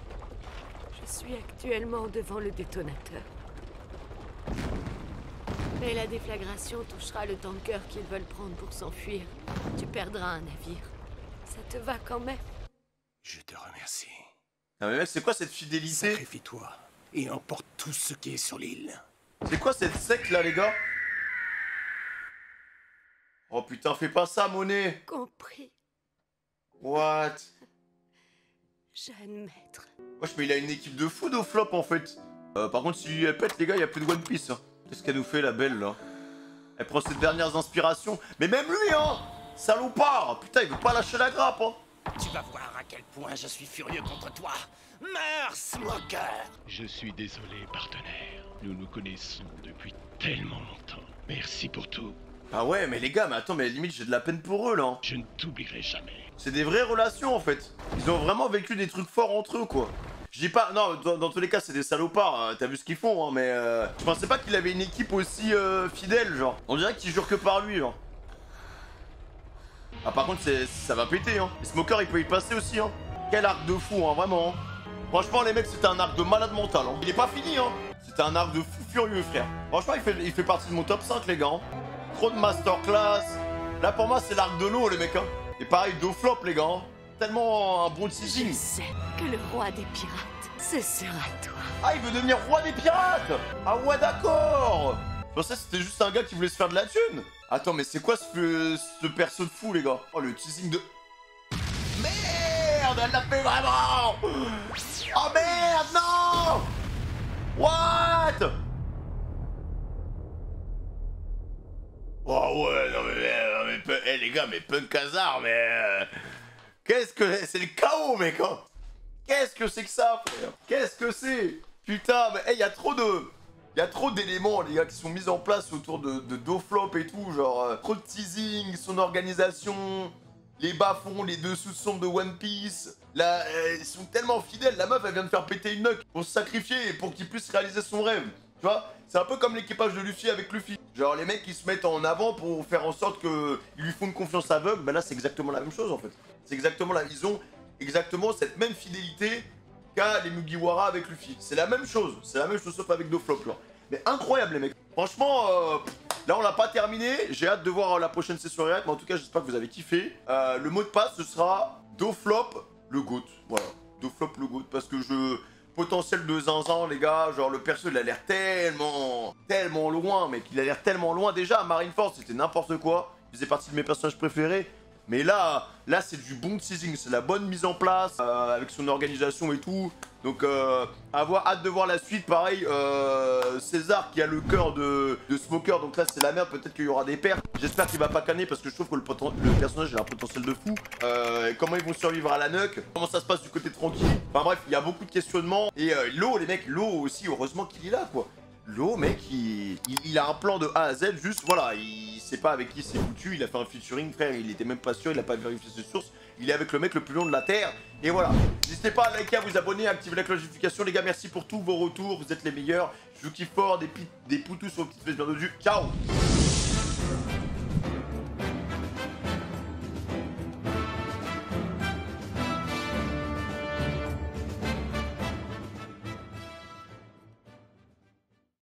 Je suis actuellement devant le détonateur. Mais la déflagration touchera le tanker qu'ils veulent prendre pour s'enfuir. Tu perdras un navire. Ça te va quand même? Je te remercie. Non mais mec, c'est quoi cette fidélité? Sacrifie-toi et emporte tout ce qui est sur l'île. C'est quoi cette secte là, les gars? Oh putain, fais pas ça, monnaie Compris, What? Jeune maître. Wesh, mais il a une équipe de fou au flop en fait. Euh, par contre, si elle pète, les gars, il y a plus de One Piece. hein. Qu'est-ce qu'elle nous fait, la belle là? Elle prend ses dernières inspirations. Mais même lui, hein Salopard Putain, il veut pas lâcher la grappe, hein Tu vas voir à quel point je suis furieux contre toi. Meurs, Smoker Je suis désolé, partenaire. Nous nous connaissons depuis tellement longtemps. Merci pour tout. Ah ouais, mais les gars, mais attends, mais limite, j'ai de la peine pour eux là. hein. Je ne t'oublierai jamais. C'est des vraies relations en fait. Ils ont vraiment vécu des trucs forts entre eux quoi. Je dis pas, non, dans, dans tous les cas, c'est des salopards, hein, t'as vu ce qu'ils font, hein, mais euh, je pensais pas qu'il avait une équipe aussi euh, fidèle, genre. On dirait qu'il jure que par lui, genre. Ah, par contre, ça va péter, hein. Et Smoker, il peut y passer aussi, hein. Quel arc de fou, hein, vraiment. hein. Franchement, les mecs, c'était un arc de malade mental, hein. Il est pas fini, hein. C'était un arc de fou furieux, frère. Franchement, il fait, il fait partie de mon top 5, les gars. hein. Trop de masterclass. Là, pour moi, c'est l'arc de l'eau, les mecs, hein. Et pareil, do flop, les gars. hein. Tellement un bon teasing. Je sais que le roi des pirates, ce sera toi. Ah, il veut devenir roi des pirates Ah ouais, d'accord Je pensais que c'était juste un gars qui voulait se faire de la thune. Attends, mais c'est quoi ce, ce perso de fou, les gars? Oh, le teasing de... Merde, elle l'a fait vraiment Oh merde, non What? Oh ouais, non mais, non, mais, Punk- eh, les gars, mais Punk Hazard, mais... euh, Qu'est-ce que... C'est le chaos, mec hein. Qu'est-ce que c'est que ça, frère? Qu'est-ce que c'est? Putain, mais il y a trop de... Il y a trop d'éléments, les gars, qui sont mis en place autour de, de Doflop et tout, genre euh, trop de teasing, son organisation, les bas-fonds, les dessous sombres de One Piece. Là, euh, ils sont tellement fidèles, la meuf, elle vient de faire péter une nuque pour se sacrifier et pour qu'il puisse réaliser son rêve. Tu vois? C'est un peu comme l'équipage de Luffy avec Luffy. Genre, les mecs qui se mettent en avant pour faire en sorte qu'ils lui font une confiance aveugle, bah là, c'est exactement la même chose, en fait. C'est exactement la vision, exactement cette même fidélité qu'a les Mugiwara avec Luffy. C'est la même chose, c'est la même chose sauf avec Doflop là. Mais incroyable les mecs. Franchement, euh, là on l'a pas terminé. J'ai hâte de voir euh, la prochaine session réact, mais en tout cas j'espère que vous avez kiffé. Euh, le mot de passe ce sera Doflop le GOAT. Voilà, Doflop le GOAT parce que je potentiel de zinzin les gars, genre le perso il a l'air tellement tellement loin mec, il a l'air tellement loin déjà à Marineford, c'était n'importe quoi. Il faisait partie de mes personnages préférés. Mais là, là c'est du bon teasing, c'est la bonne mise en place euh, avec son organisation et tout. Donc, euh, avoir hâte de voir la suite. Pareil, euh, César qui a le cœur de, de Smoker, donc là c'est la merde. Peut-être qu'il y aura des pertes. J'espère qu'il va pas canner parce que je trouve que le, personnage a un potentiel de fou. Euh, comment ils vont survivre à la nuque? Comment ça se passe du côté Frankie Enfin bref, il y a beaucoup de questionnements. Et l'eau, les mecs, l'eau aussi, heureusement qu'il est là quoi. L'eau, mec, il, a un plan de A à Z, juste voilà, il sait pas avec qui c'est foutu, il a fait un featuring, frère, il était même pas sûr, il a pas vérifié ses sources, il est avec le mec le plus long de la Terre, et voilà. N'hésitez pas à liker, à vous abonner, à activer la cloche notification, les gars, merci pour tous vos retours, vous êtes les meilleurs, je vous kiffe fort, des, des poutous sur le petit Facebook de Ciao